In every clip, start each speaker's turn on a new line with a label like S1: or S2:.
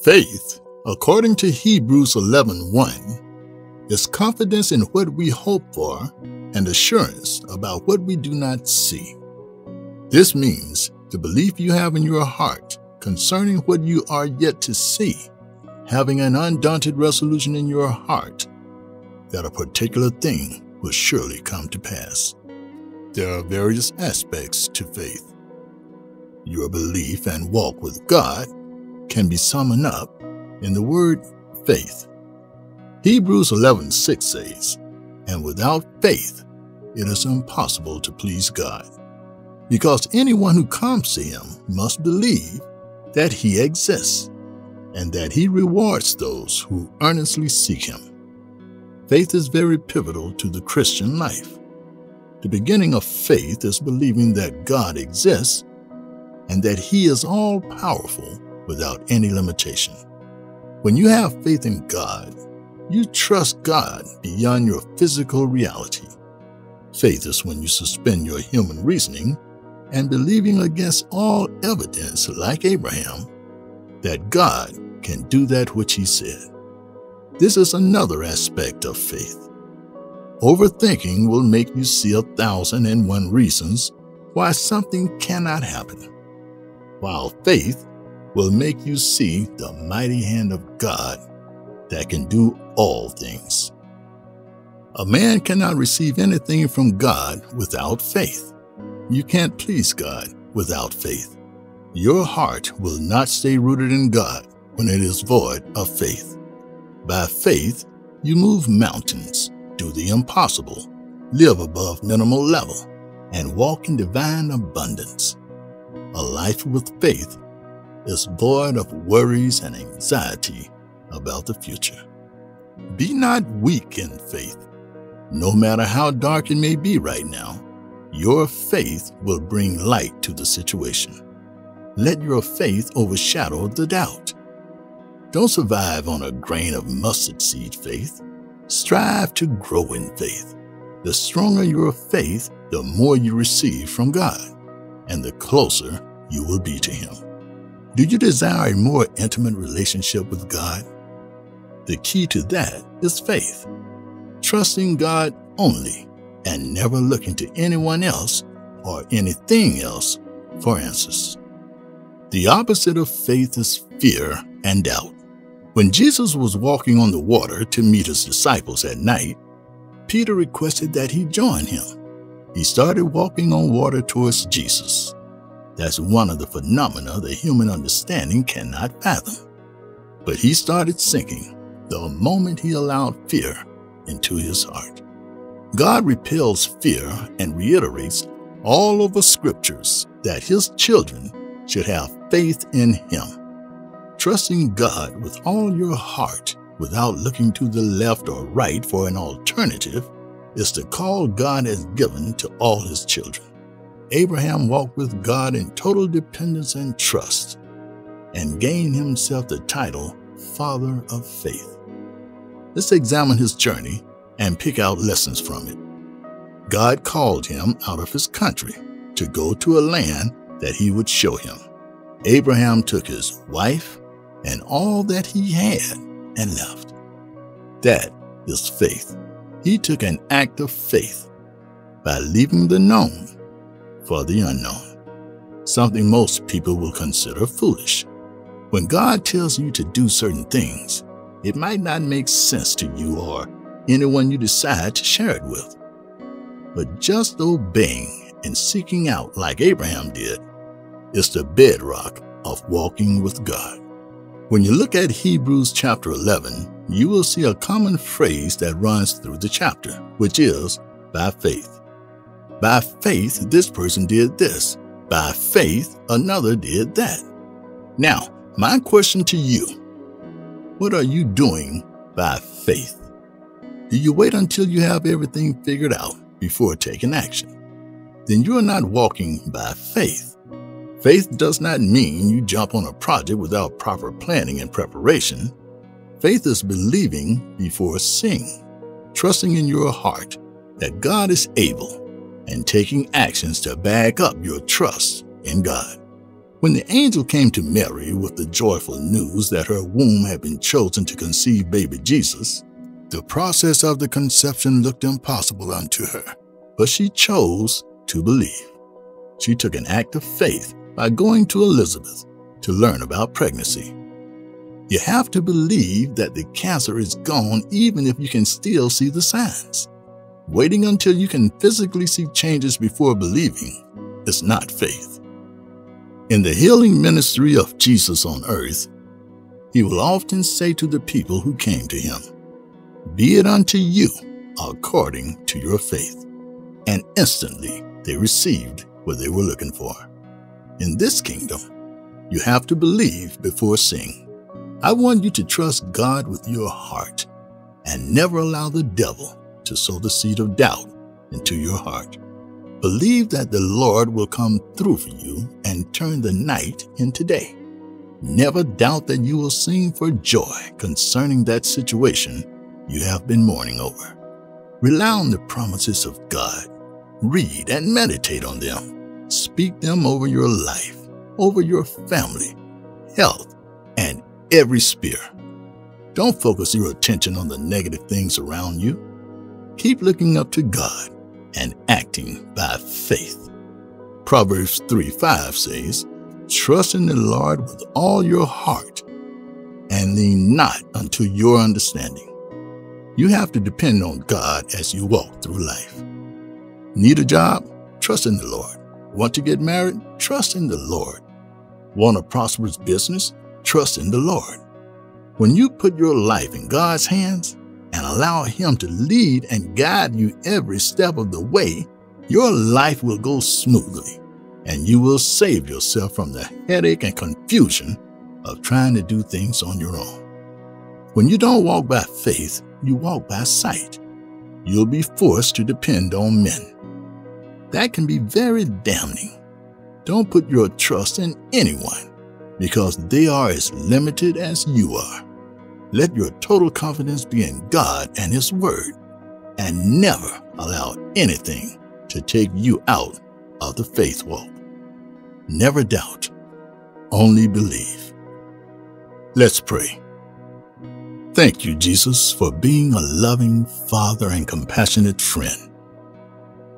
S1: Faith, according to Hebrews 11:1, is confidence in what we hope for and assurance about what we do not see. This means the belief you have in your heart concerning what you are yet to see, having an undaunted resolution in your heart that a particular thing will surely come to pass. There are various aspects to faith. Your belief and walk with God can be summed up in the word faith. Hebrews 11:6 says, "And without faith it is impossible to please God, because anyone who comes to him must believe that he exists and that he rewards those who earnestly seek him." Faith is very pivotal to the Christian life. The beginning of faith is believing that God exists and that he is all powerful without any limitation. When you have faith in God, you trust God beyond your physical reality. Faith is when you suspend your human reasoning and believing against all evidence, like Abraham, that God can do that which he said. This is another aspect of faith. Overthinking will make you see a thousand and one reasons why something cannot happen, while faith will make you see the mighty hand of God that can do all things. A man cannot receive anything from God without faith. You can't please God without faith. Your heart will not stay rooted in God when it is void of faith. By faith, you move mountains, do the impossible, live above minimal level, and walk in divine abundance. A life with faith is void of worries and anxiety about the future. Be not weak in faith. No matter how dark it may be right now, your faith will bring light to the situation. Let your faith overshadow the doubt. Don't survive on a grain of mustard seed faith. Strive to grow in faith. The stronger your faith, the more you receive from God, and the closer you will be to Him. Do you desire a more intimate relationship with God? The key to that is faith, trusting God only and never looking to anyone else or anything else for answers. The opposite of faith is fear and doubt. When Jesus was walking on the water to meet his disciples at night, Peter requested that he join him. He started walking on water towards Jesus. That's one of the phenomena the human understanding cannot fathom. But he started sinking the moment he allowed fear into his heart. God repels fear and reiterates all over scriptures that his children should have faith in him. Trusting God with all your heart without looking to the left or right for an alternative is the call God has given to all his children. Abraham walked with God in total dependence and trust and gained himself the title Father of Faith. Let's examine his journey and pick out lessons from it. God called him out of his country to go to a land that he would show him. Abraham took his wife and all that he had and left. That is faith. He took an act of faith by leaving the known for the unknown, something most people will consider foolish. When God tells you to do certain things, it might not make sense to you or anyone you decide to share it with. But just obeying and seeking out like Abraham did is the bedrock of walking with God. When you look at Hebrews chapter 11, you will see a common phrase that runs through the chapter, which is by faith. By faith, this person did this. By faith, another did that. Now, my question to you what are you doing by faith? Do you wait until you have everything figured out before taking action? Then you are not walking by faith. Faith does not mean you jump on a project without proper planning and preparation. Faith is believing before seeing, trusting in your heart that God is able and taking actions to back up your trust in God. When the angel came to Mary with the joyful news that her womb had been chosen to conceive baby Jesus, the process of the conception looked impossible unto her, but she chose to believe. She took an act of faith by going to Elizabeth to learn about pregnancy. You have to believe that the cancer is gone even if you can still see the signs. Waiting until you can physically see changes before believing is not faith. In the healing ministry of Jesus on earth, he will often say to the people who came to him, Be it unto you according to your faith. And instantly they received what they were looking for. In this kingdom, you have to believe before seeing. I want you to trust God with your heart and never allow the devil to sow the seed of doubt into your heart. Believe that the Lord will come through for you and turn the night into day. Never doubt that you will sing for joy concerning that situation you have been mourning over. Rely on the promises of God. Read and meditate on them. Speak them over your life, over your family, health, and every sphere. Don't focus your attention on the negative things around you. Keep looking up to God and acting by faith. Proverbs 3 5 says, Trust in the Lord with all your heart and lean not unto your understanding. You have to depend on God as you walk through life. Need a job? Trust in the Lord. Want to get married? Trust in the Lord. Want a prosperous business? Trust in the Lord. When you put your life in God's hands, and allow Him to lead and guide you every step of the way, your life will go smoothly and you will save yourself from the headache and confusion of trying to do things on your own. When you don't walk by faith, you walk by sight. You'll be forced to depend on men. That can be very damning. Don't put your trust in anyone because they are as limited as you are. Let your total confidence be in God and His Word, and never allow anything to take you out of the faith walk. Never doubt, only believe. Let's pray. Thank you, Jesus, for being a loving Father and compassionate friend.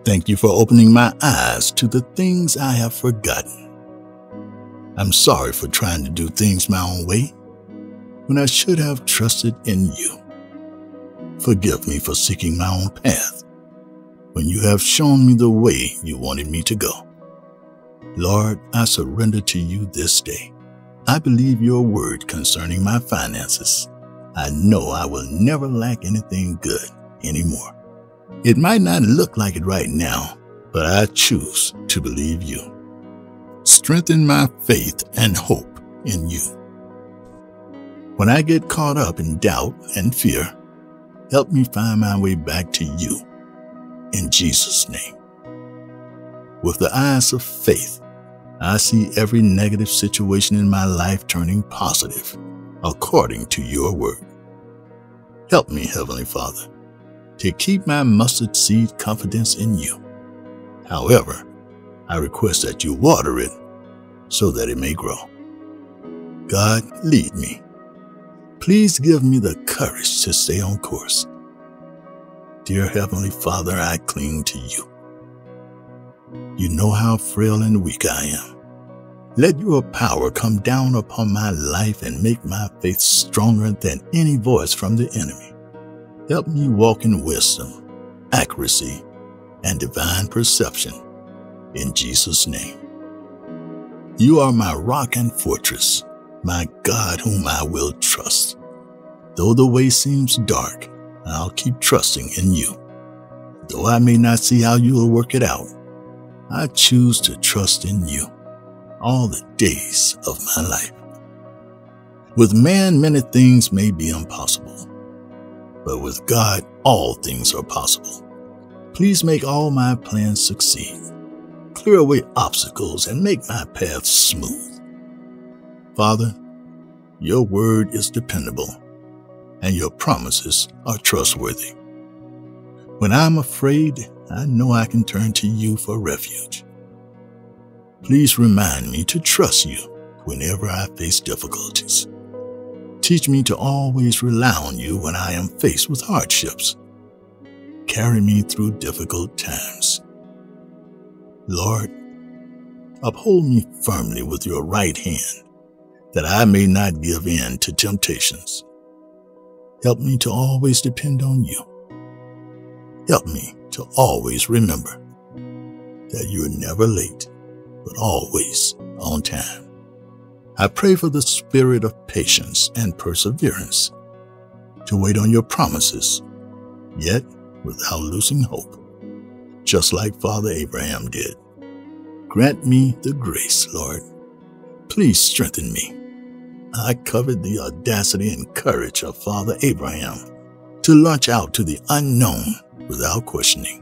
S1: Thank you for opening my eyes to the things I have forgotten. I'm sorry for trying to do things my own way when I should have trusted in you. Forgive me for seeking my own path when you have shown me the way you wanted me to go. Lord, I surrender to you this day. I believe your word concerning my finances. I know I will never lack anything good anymore. It might not look like it right now, but I choose to believe you. Strengthen my faith and hope in you. When I get caught up in doubt and fear, help me find my way back to you. In Jesus' name. With the eyes of faith, I see every negative situation in my life turning positive according to your word. Help me, Heavenly Father, to keep my mustard seed confidence in you. However, I request that you water it so that it may grow. God, lead me Please give me the courage to stay on course. Dear Heavenly Father, I cling to you. You know how frail and weak I am. Let your power come down upon my life and make my faith stronger than any voice from the enemy. Help me walk in wisdom, accuracy, and divine perception. In Jesus' name. You are my rock and fortress my God whom I will trust. Though the way seems dark, I'll keep trusting in you. Though I may not see how you will work it out, I choose to trust in you all the days of my life. With man, many things may be impossible, but with God, all things are possible. Please make all my plans succeed. Clear away obstacles and make my path smooth. Father, your word is dependable and your promises are trustworthy. When I'm afraid, I know I can turn to you for refuge. Please remind me to trust you whenever I face difficulties. Teach me to always rely on you when I am faced with hardships. Carry me through difficult times. Lord, uphold me firmly with your right hand, that I may not give in to temptations. Help me to always depend on you. Help me to always remember that you're never late, but always on time. I pray for the spirit of patience and perseverance to wait on your promises, yet without losing hope, just like Father Abraham did. Grant me the grace, Lord. Please strengthen me. I covered the audacity and courage of Father Abraham to launch out to the unknown without questioning.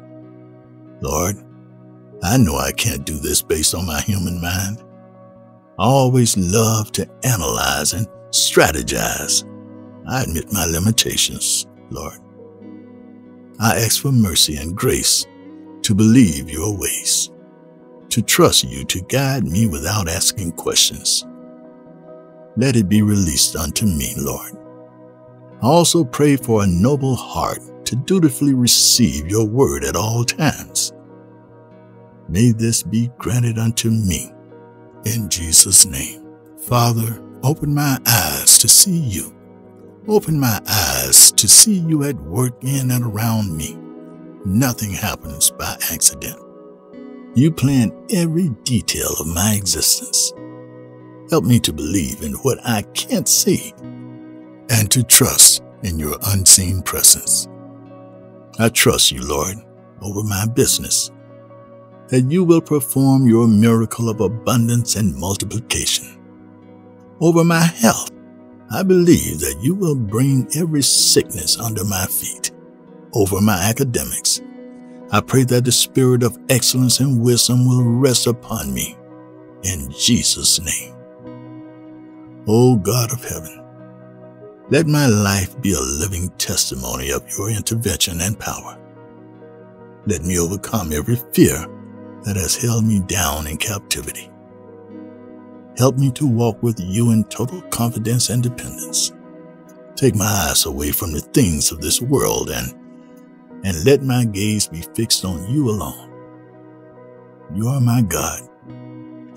S1: Lord, I know I can't do this based on my human mind. I always love to analyze and strategize. I admit my limitations, Lord. I ask for mercy and grace to believe your ways, to trust you to guide me without asking questions. Let it be released unto me, Lord. I also pray for a noble heart to dutifully receive your word at all times. May this be granted unto me in Jesus' name. Father, open my eyes to see you. Open my eyes to see you at work in and around me. Nothing happens by accident. You plan every detail of my existence. Help me to believe in what I can't see and to trust in your unseen presence. I trust you, Lord, over my business, that you will perform your miracle of abundance and multiplication. Over my health, I believe that you will bring every sickness under my feet. Over my academics, I pray that the spirit of excellence and wisdom will rest upon me. In Jesus' name. O God of heaven, let my life be a living testimony of your intervention and power. Let me overcome every fear that has held me down in captivity. Help me to walk with you in total confidence and dependence. Take my eyes away from the things of this world and, and let my gaze be fixed on you alone. You are my God,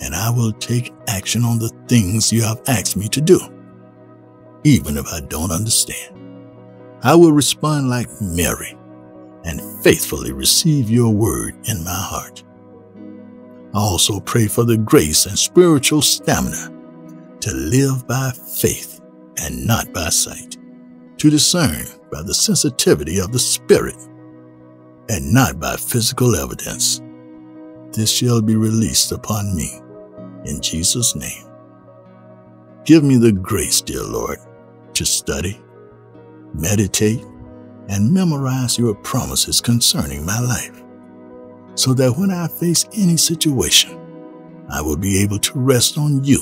S1: and I will take action on the things you have asked me to do even if I don't understand. I will respond like Mary and faithfully receive your word in my heart. I also pray for the grace and spiritual stamina to live by faith and not by sight, to discern by the sensitivity of the Spirit and not by physical evidence. This shall be released upon me in Jesus' name. Give me the grace, dear Lord, to study, meditate, and memorize your promises concerning my life, so that when I face any situation, I will be able to rest on you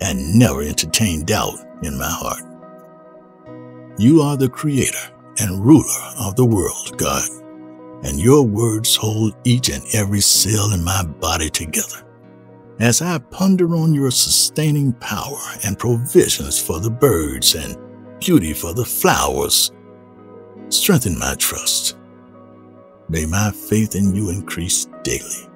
S1: and never entertain doubt in my heart. You are the creator and ruler of the world, God, and your words hold each and every cell in my body together as I ponder on your sustaining power and provisions for the birds and beauty for the flowers, strengthen my trust. May my faith in you increase daily.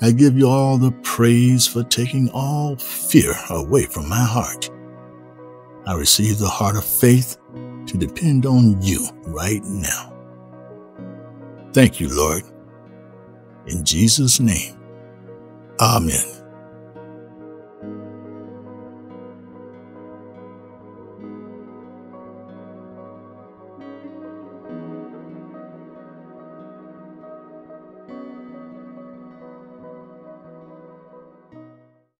S1: I give you all the praise for taking all fear away from my heart. I receive the heart of faith to depend on you right now. Thank you, Lord. In Jesus' name. Amen.